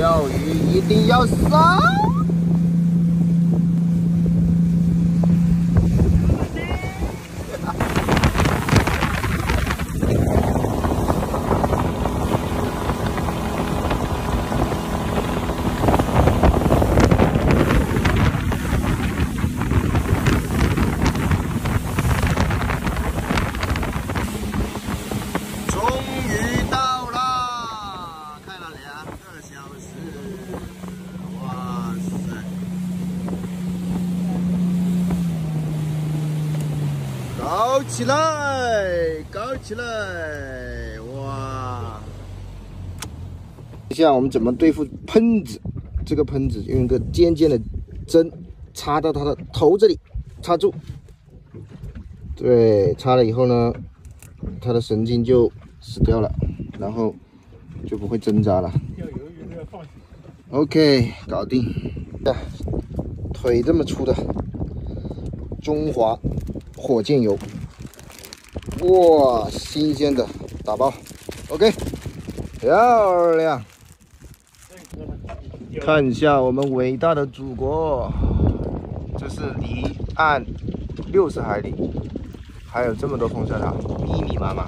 钓鱼一定要上。高起来，搞起来！哇！下我们怎么对付喷子？这个喷子用一个尖尖的针插到它的头这里，插住。对，插了以后呢，它的神经就死掉了，然后就不会挣扎了。OK，搞定。腿这么粗的，中华。火箭油，哇，新鲜的，打包，OK，漂亮。看一下我们伟大的祖国，这是离岸六十海里，还有这么多风车塔，密密麻麻。